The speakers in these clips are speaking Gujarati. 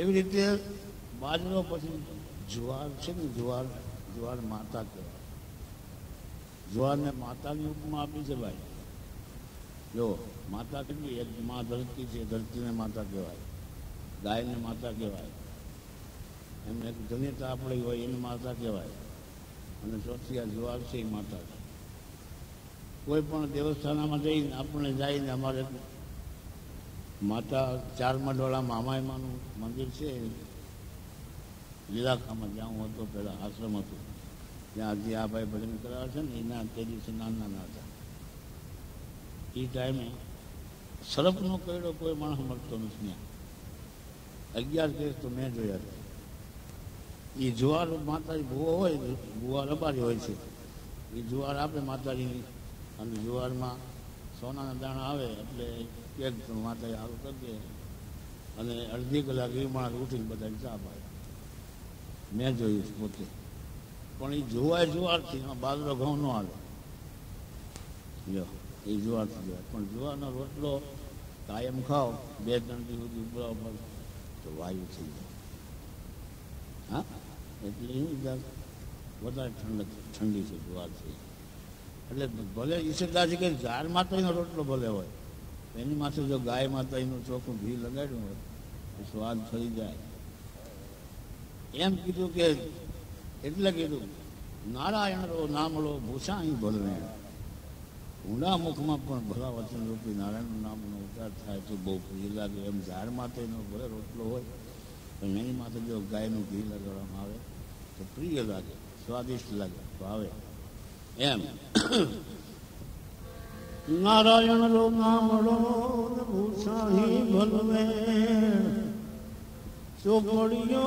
એવી રીતે બાજરો પછી જુવાર છે ને, જુવાર જુવાર માતા કહેવાય. જુવારને માતાની ઉપમા આપી છે ભાઈ. જો, માતા કેટલી? એક મા ધરતી છે, ધરતીને માતા કહેવાય. ગાયને માતા કહેવાય. એમને એક ધન્યતા આપણે હોય, એને માતા કહેવાય. અને ચોથી આ જુવાર છે, એ માતા કોઈ પણ દેવસ્થાનમાં જઈને આપણે જઈને અમારે માતા ચાર મઢવાળા મામાયમાનું મંદિર છે. લીલાખામાં જ્યાં હું હતો પહેલાં આશ્રમ હતું, ત્યાં હજી આ ભાઈ ભજન કરાવે છે ને, એના તે દિવસે નાના નાના હતા. એ ટાઈમે સરફનો કયડો કોઈ માણસ મળતો નથી અગિયાર કેસ તો મેં જોયા હતા એ જુવાર માતાજી ભૂવો હોય ભૂવા રબારી હોય છે. એ જુવાર આપે માતાજીની, અને જુવારમાં સોનાના દાણા આવે એટલે એક માતા સારું કરી દે. અને અડધી કલાક એ માણસ ઉઠીને બધાને ચા પાડે મેં જોયું પોતે. પણ એ જુવાર જુવારથી બાજરો ઘઉં ન આવે લ્યો એ જુવારથી જોવાય પણ જુવારનો રોટલો કાયમ ખાઓ, બે ત્રણ દિવસ સુધી ઉપર તો વાયુ થઈ જાય. હા? એટલે એ વધારે ઠંડક, ઠંડી છે જુવાર છે. એટલે ભલે ઈશ્વરદાસજી કે ઝાડ માતાનો રોટલો ભલે હોય, એની માથે જો ગાય માતાનું ચોખ્ખું ઘી લગાડ્યું હોય, તો સ્વાદ થઈ જાય. એમ કીધું કે, એટલે કીધું નારાયણ રો નામલો ભૂષાઈ ભલે ઊંડા મુખમાં પણ ભલા વચન રૂપી નારાયણનું નામનો ઉતાર થાય તો બહુ પ્રિય લાગે. એમ ઝાડ માતાનો ભલે રોટલો હોય, પણ એની માથે જો ગાયનું ઘી લગાડવામાં આવે, તો પ્રિય લાગે, સ્વાદિષ્ટ લાગે. ભાવે એમ. નારાયણ રો નામડો ભૂષાહી ભલવે. ચોપડીઓ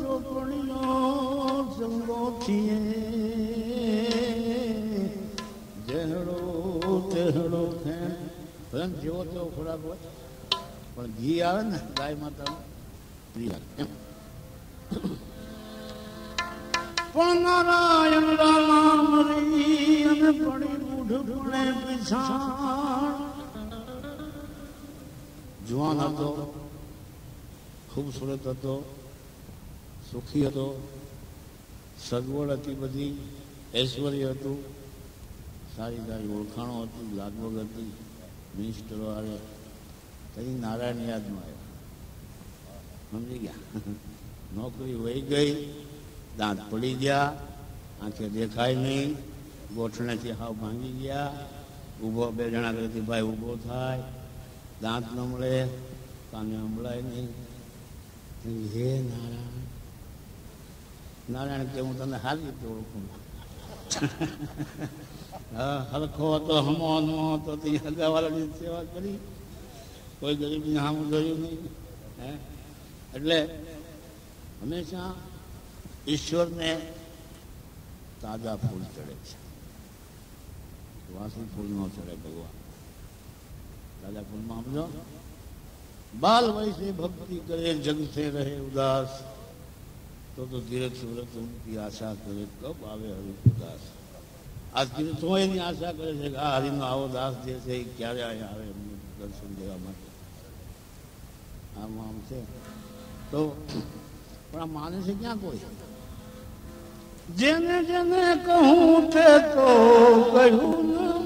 ચોપડીઓ થીએ જેહડો તેહડો ખેણ ભલે જેવો તેવો ખોરાક હોય. પણ ઘી આવે ને ગાય માતા પ્રિય એમ. પણ નારાયણ રામ જુવાન હતો, ખૂબસૂરત હતો, સુખી હતો, સગવડ હતી બધી, ઐશ્વર્ય હતું. સારી સારી ઓળખાણો હતી, લાગવગ હતી, મિનિસ્ટરો આવે કઈ નારાયણ યાદમાં આવ્યા. સમજી ગયા. નોકરી વહી ગઈ દાંત પડી ગયા, આંખે દેખાય નહીં, ગોઠણેથી હાવ ભાંગી ગયા. ઊભો બે જણા કરેથી ભાઈ ઊભો થાય, દાંત ન મળે, કાને સંભળાય નહીં. હે નારાયણ. નારાયણ કે હું તને હારી રીતે ઓળખું. હા હરખો હતો હમો હમો હતો, તે હગાવાળાની સેવા કરી. કોઈ ગરીબને સામું જોયું નહીં. હે? એટલે હંમેશા ઈશ્વરને તાજા ફૂલ ચડે છે વાસી ફૂલ નો ચડે ભગવાન તાજા ફૂલમાં સમજો બાલ વયસે ભક્તિ કરે જગ से रहे उदास तो तो तीर्थ सूरत उनकी आशा करे कब આવે હરિ ઉદાસ આ તીર્થો એની આશા કરે છે કે આ હરિનો આવો દાસ જે છે એ ક્યારે અહીંયા આવે એમને દર્શન દેવા માટે આમ આમ છે તો પણ આ માને છે ક્યાં કોઈ जन जन कहूं ते तो कयूं न।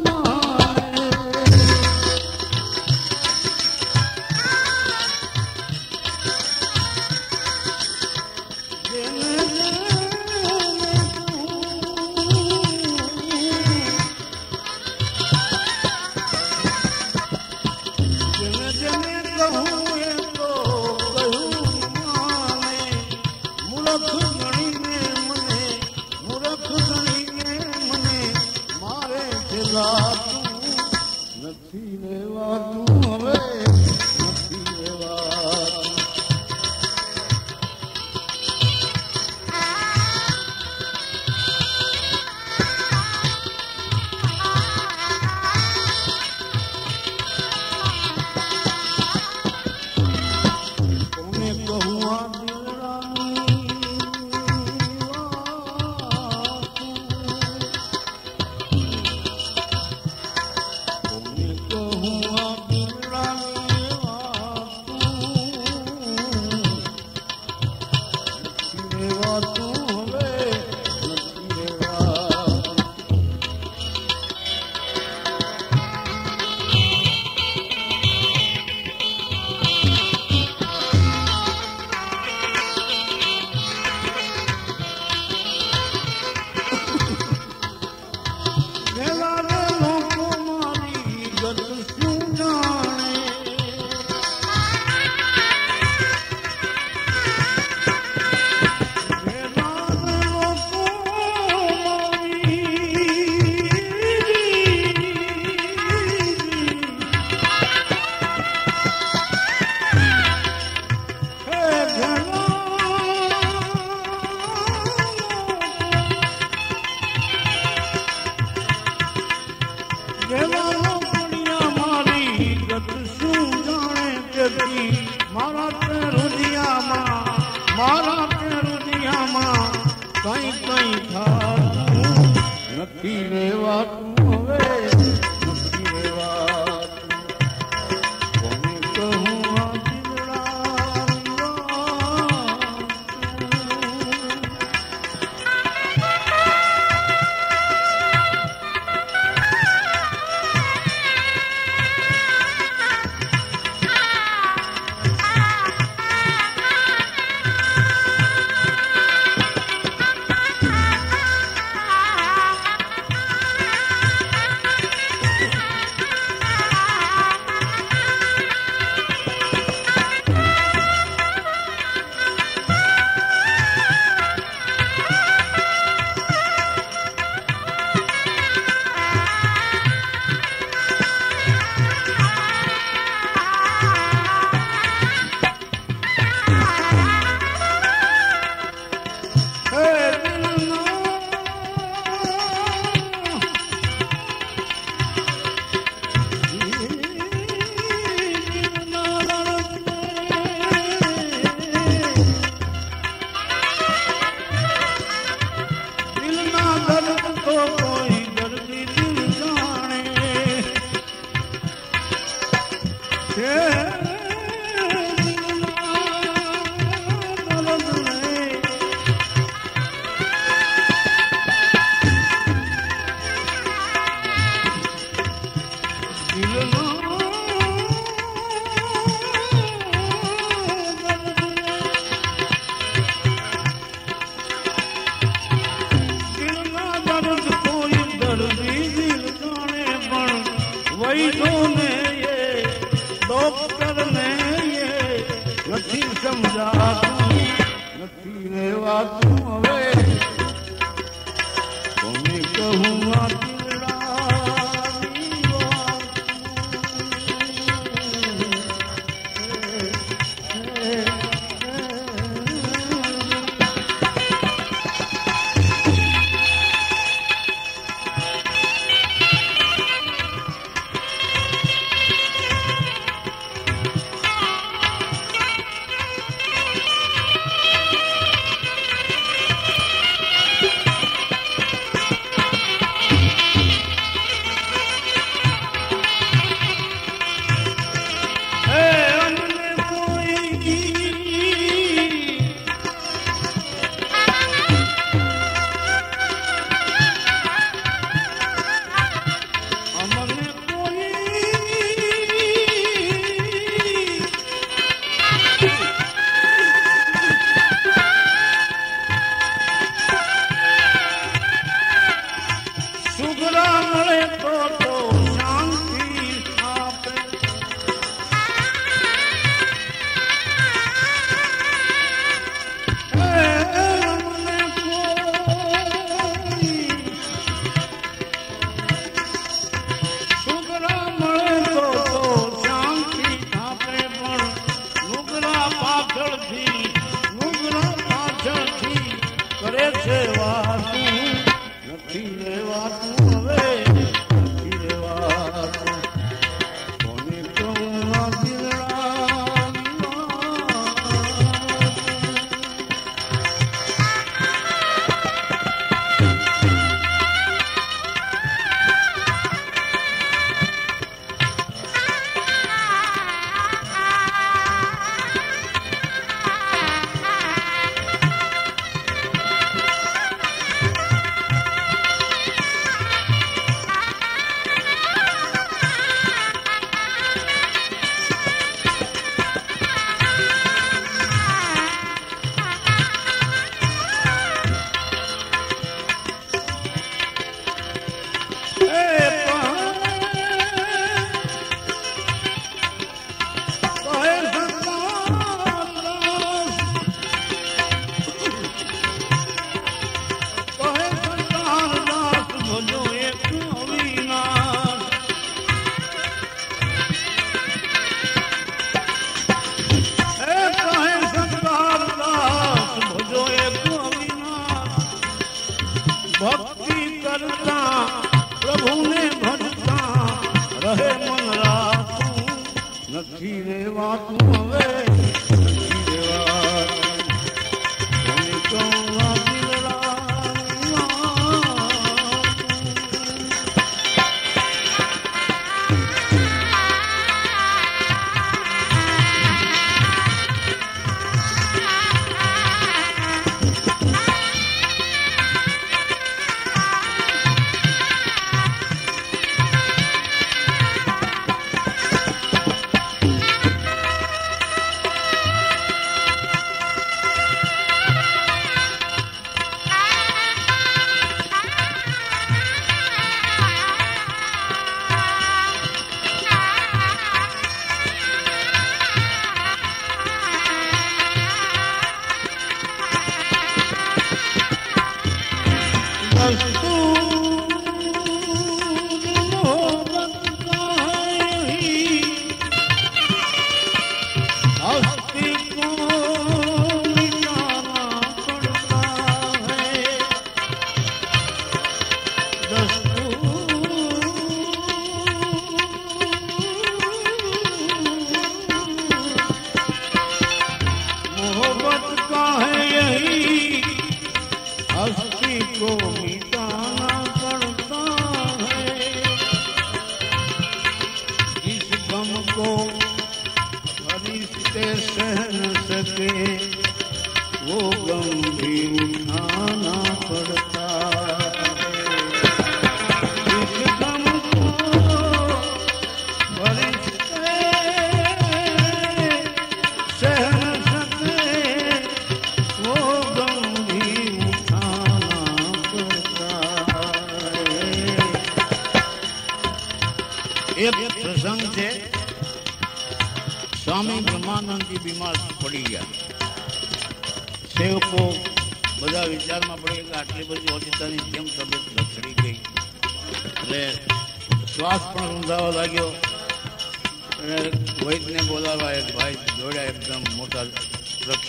Go.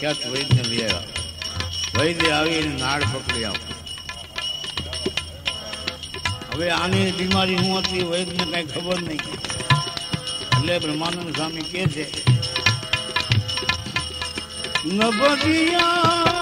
પ્રખ્યાત વૈદને લઈ આવ્યા. વૈદ્ય આવીને નાળ પકડી આવ હવે આની બીમારી હું હતી વૈદને કઈ ખબર નહીં. એટલે બ્રહ્માનંદ સ્વામી કે છે નભિયા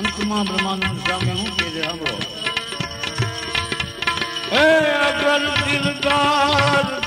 અંતમાં બ્રહ્માનંદ સ્વામી હું કે છે સાંભળો. હે અગર દિલદાર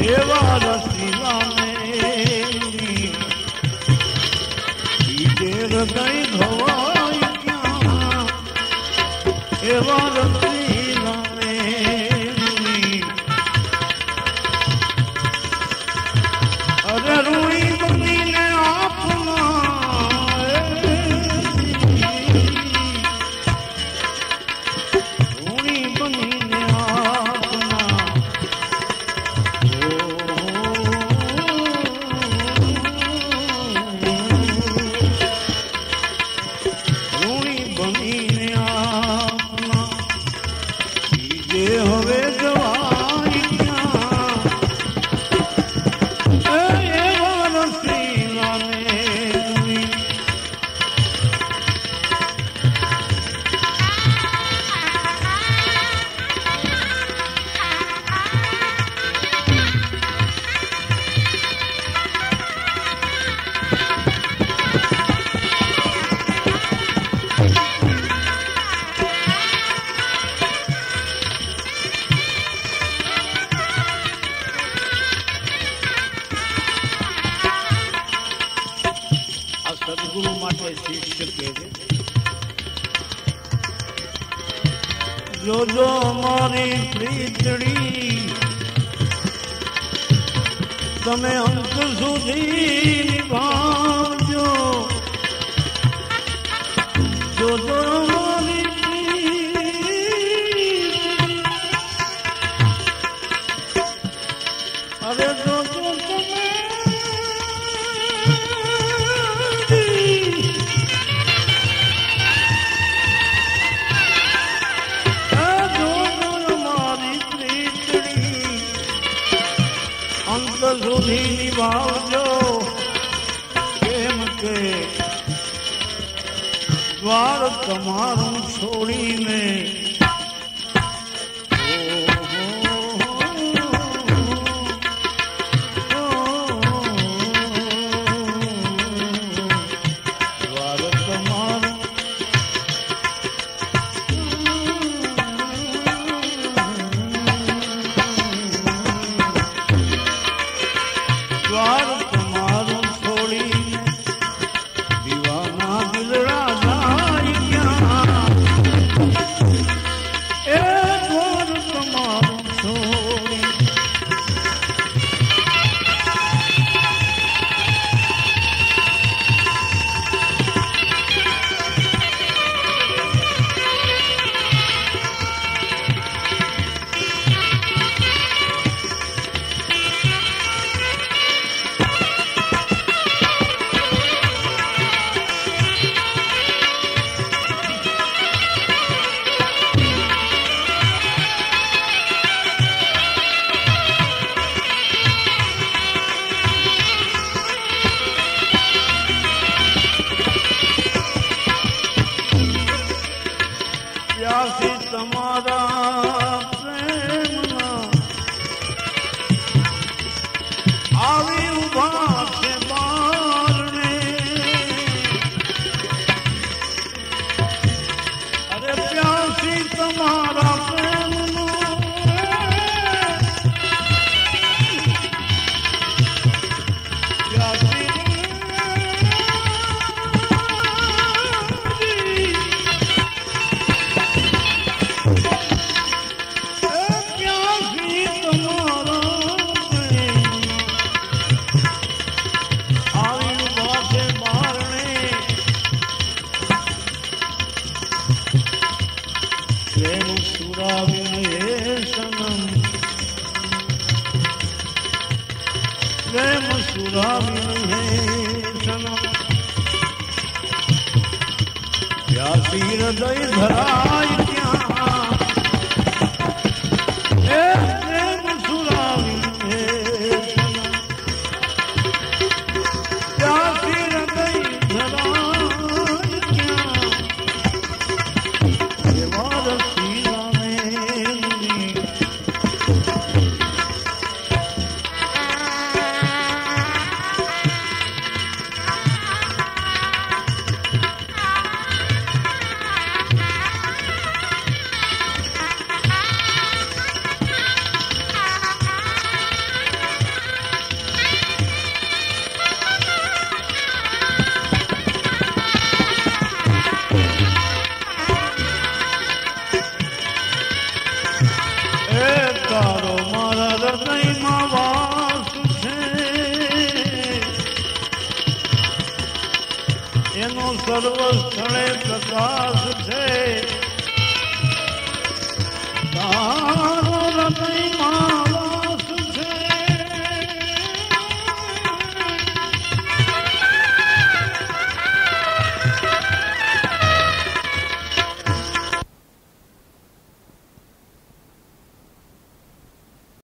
ದೇವಾದ ಶ್ರೀರಾಮ સુધી નિભાવજો કેમ કે દ્વાર તમારું છોડીને